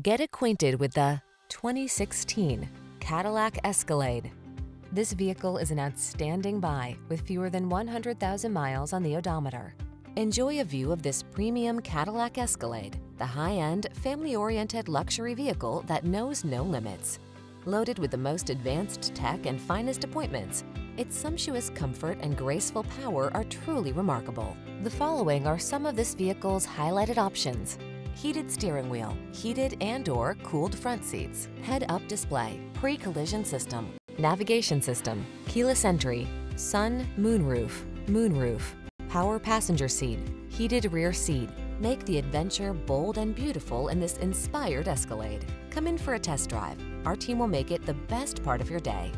Get acquainted with the 2016 Cadillac Escalade. This vehicle is an outstanding buy with fewer than 100,000 miles on the odometer. Enjoy a view of this premium Cadillac Escalade, the high-end, family-oriented luxury vehicle that knows no limits. Loaded with the most advanced tech and finest appointments, its sumptuous comfort and graceful power are truly remarkable. The following are some of this vehicle's highlighted options. Heated steering wheel, heated and or cooled front seats, head-up display, pre-collision system, navigation system, keyless entry, sun, moonroof, moonroof, power passenger seat, heated rear seat. Make the adventure bold and beautiful in this inspired Escalade. Come in for a test drive. Our team will make it the best part of your day.